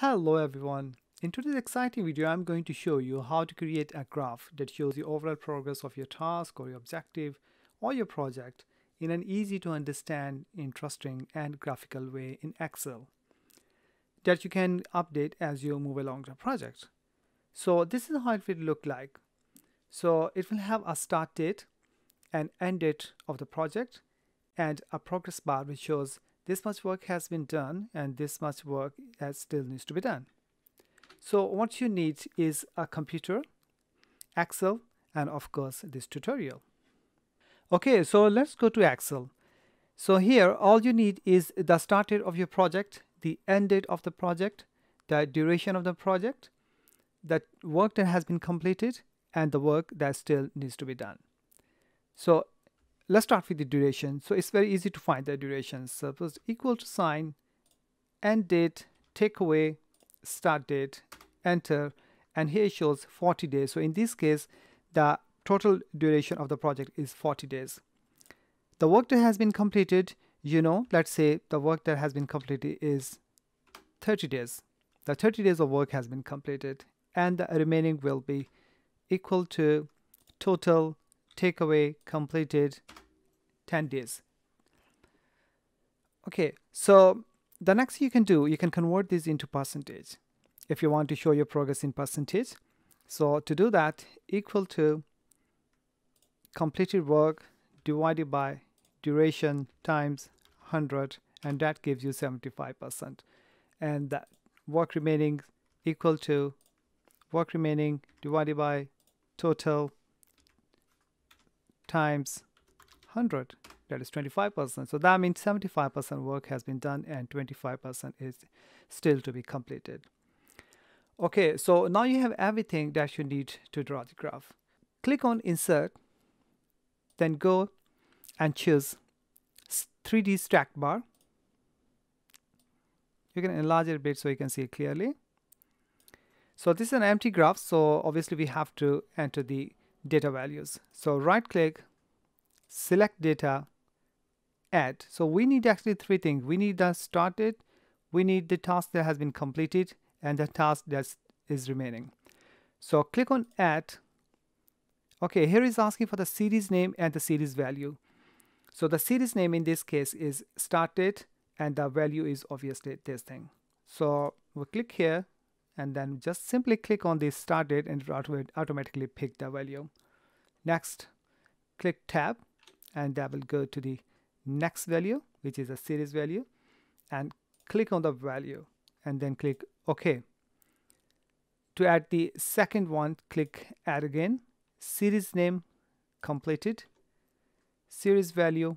Hello everyone. In today's exciting video, I'm going to show you how to create a graph that shows the overall progress of your task or your objective or your project in an easy to understand, interesting and graphical way in Excel that you can update as you move along the project. So this is how it will look like. So it will have a start date and end date of the project and a progress bar which shows this much work has been done and this much work has still needs to be done. So what you need is a computer, Excel, and of course this tutorial. Okay, so let's go to Excel. So here all you need is the start date of your project, the end date of the project, the duration of the project, the work that has been completed, and the work that still needs to be done. So let's start with the duration. So it's very easy to find the duration. Suppose equal to sign, end date, take away, start date, enter, and here it shows 40 days. So in this case, the total duration of the project is 40 days. The work that has been completed, you know, let's say the work that has been completed is 30 days. The 30 days of work has been completed and the remaining will be equal to total takeaway completed 10 days. Okay, so the next thing you can do, you can convert this into percentage if you want to show your progress in percentage. So to do that, equal to completed work divided by duration times 100 and that gives you 75% and that work remaining equal to work remaining divided by total times 100 that is 25% so that means 75% work has been done and 25% is still to be completed. Okay so now you have everything that you need to draw the graph. Click on insert then go and choose 3d stack bar. You can enlarge it a bit so you can see it clearly. So this is an empty graph so obviously we have to enter the data values. So right click select data, add. So we need actually three things. We need the started, we need the task that has been completed, and the task that is remaining. So click on add. Okay, here is asking for the series name and the series value. So the series name in this case is started and the value is obviously this thing. So we click here and then just simply click on this started and it will automatically pick the value. Next, click tab and that will go to the next value which is a series value and click on the value and then click OK. To add the second one click add again. Series name completed. Series value.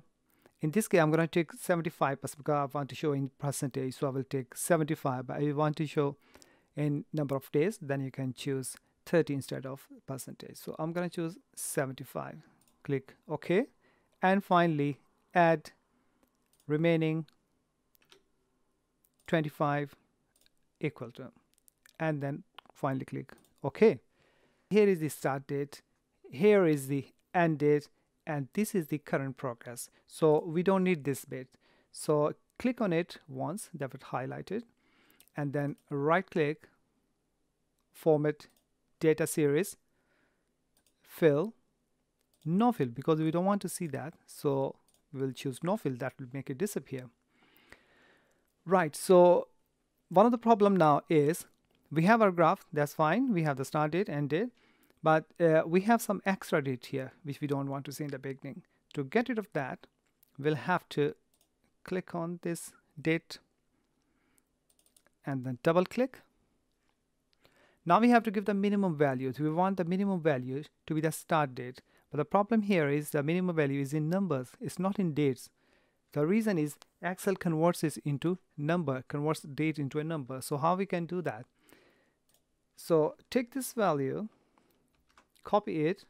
In this case I'm going to take 75 because I want to show in percentage so I will take 75 but if you want to show in number of days then you can choose 30 instead of percentage. So I'm going to choose 75 click OK and finally add remaining 25 equal to and then finally click OK. Here is the start date, here is the end date and this is the current progress. So we don't need this bit. So click on it once that will highlight it and then right click format data series fill no fill because we don't want to see that so we'll choose no fill that will make it disappear. Right so one of the problem now is we have our graph that's fine we have the start date end date but uh, we have some extra date here which we don't want to see in the beginning. To get rid of that we'll have to click on this date and then double click. Now we have to give the minimum values. We want the minimum value to be the start date but the problem here is the minimum value is in numbers, it's not in dates. The reason is Excel converts this into number, converts date into a number. So how we can do that? So take this value, copy it,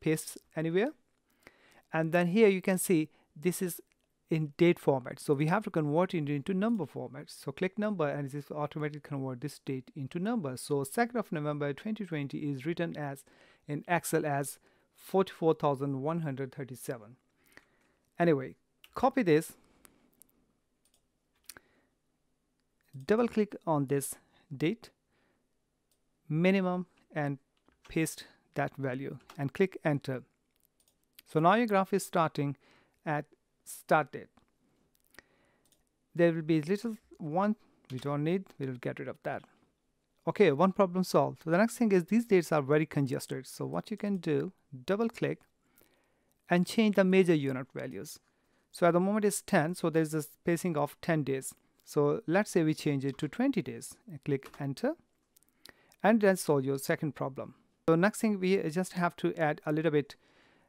paste anywhere, and then here you can see this is in date format. So we have to convert it into number format. So click number and this will automatically convert this date into number. So 2nd of November 2020 is written as in Excel as 44,137. Anyway, copy this, double click on this date minimum and paste that value and click enter so now your graph is starting at start date there will be little one we don't need we will get rid of that. Okay one problem solved. So the next thing is these dates are very congested. So what you can do double click and change the major unit values. So at the moment it's 10 so there's a spacing of 10 days. So let's say we change it to 20 days. And click enter and then solve your second problem. So next thing we just have to add a little bit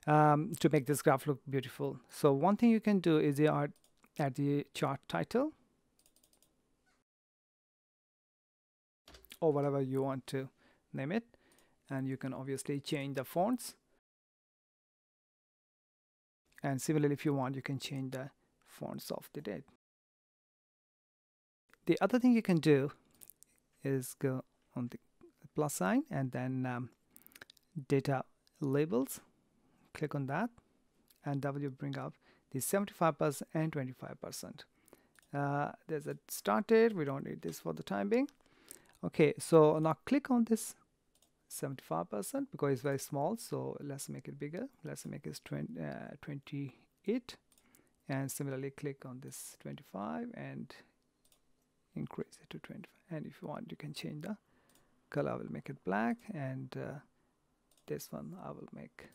um, to make this graph look beautiful. So one thing you can do is you add, add the chart title or whatever you want to name it. And you can obviously change the fonts. And similarly if you want you can change the fonts of the date. The other thing you can do is go on the plus sign and then um, data labels click on that and that will bring up the 75% and 25% uh, there's a started, we don't need this for the time being. Okay so now click on this 75% because it's very small. So let's make it bigger. Let's make it 20, uh, 28 and similarly click on this 25 and increase it to 25 and if you want you can change the color. I will make it black. And uh, this one I will make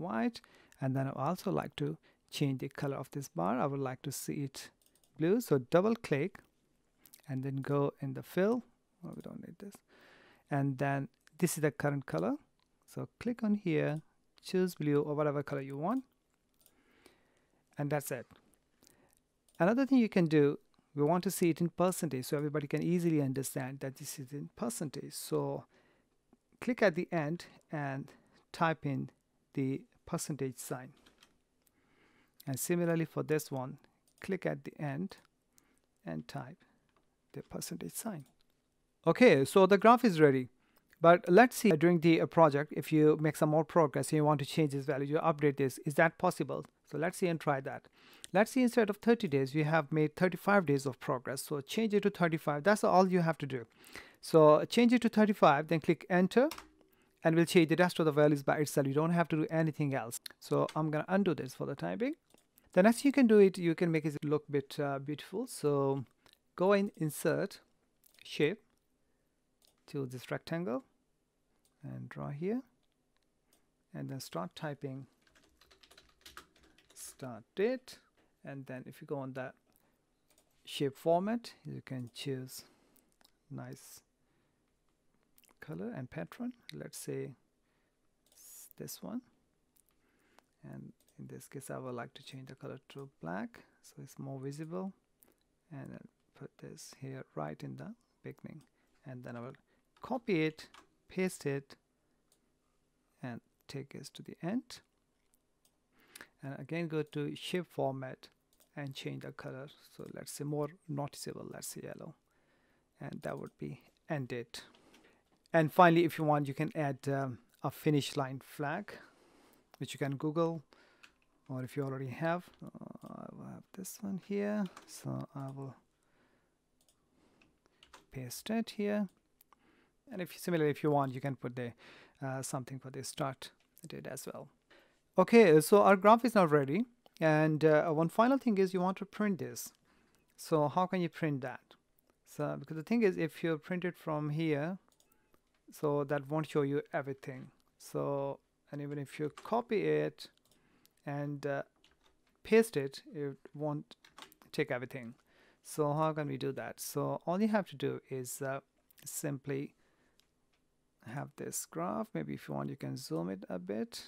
white. And then I also like to change the color of this bar. I would like to see it blue. So double click and then go in the fill. Oh, we don't need this. And then this is the current color. So click on here choose blue or whatever color you want. And that's it. Another thing you can do we want to see it in percentage so everybody can easily understand that this is in percentage. So click at the end and type in the percentage sign and similarly for this one click at the end and type the percentage sign. Okay, so the graph is ready. But let's see during the project, if you make some more progress you want to change this value, you update this, is that possible? So let's see and try that. Let's see instead of 30 days, we have made 35 days of progress. So change it to 35. That's all you have to do. So change it to 35, then click enter and we'll change the rest of the values by itself. You don't have to do anything else. So I'm going to undo this for the time being. The next you can do it, you can make it look a bit uh, beautiful. So go in insert shape to this rectangle and draw here and then start typing start date and then if you go on that shape format you can choose nice color and pattern. Let's say this one. And in this case I would like to change the color to black so it's more visible. And then put this here right in the beginning. And then I will copy it paste it and take this to the end. And again go to shape format and change the color. So let's say more noticeable let's say yellow. And that would be end date and finally if you want you can add um, a finish line flag which you can google or if you already have uh, I will have this one here. So I will paste it here. And if similarly if you want you can put the uh, something for the start date as well. Okay so our graph is now ready. And uh, one final thing is you want to print this. So how can you print that? So because the thing is if you print it from here so that won't show you everything. So and even if you copy it and uh, paste it it won't take everything. So how can we do that? So all you have to do is uh, simply have this graph. Maybe if you want you can zoom it a bit.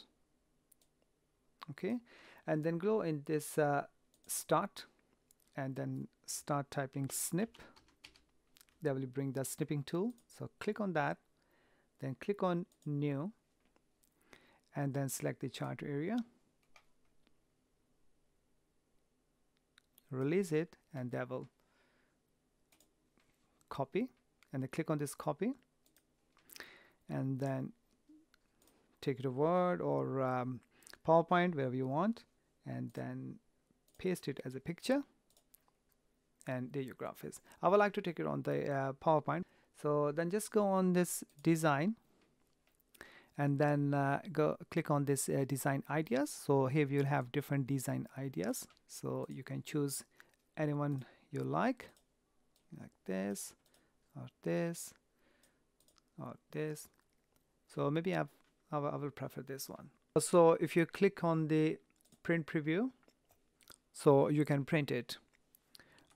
Okay. And then go in this uh, start and then start typing snip. That will bring the snipping tool. So click on that then click on new and then select the chart area. Release it and that will copy and then click on this copy. And then take it to Word or um, PowerPoint wherever you want and then paste it as a picture. And there your graph is. I would like to take it on the uh, PowerPoint so then just go on this design and then uh, go click on this uh, design ideas. So here you'll have different design ideas. So you can choose anyone you like like this or this or this. So maybe I've, I will prefer this one. So if you click on the print preview so you can print it.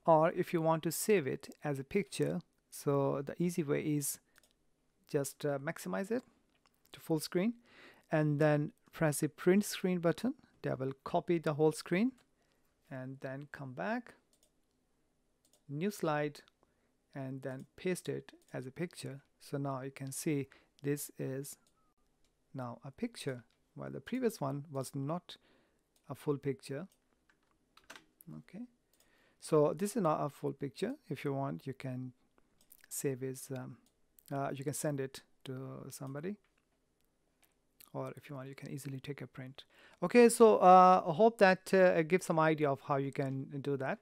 Or if you want to save it as a picture so the easy way is just uh, maximize it to full screen and then press the print screen button. That will copy the whole screen and then come back. New slide and then paste it as a picture. So now you can see this is now a picture while the previous one was not a full picture. Okay. So this is not a full picture. If you want you can save is um, uh, you can send it to somebody. Or if you want you can easily take a print. Okay so uh, I hope that uh, gives some idea of how you can do that.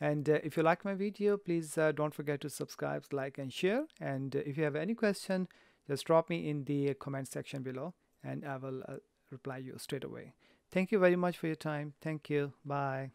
And uh, if you like my video please uh, don't forget to subscribe like and share. And uh, if you have any question just drop me in the comment section below and I will uh, reply you straight away. Thank you very much for your time. Thank you. Bye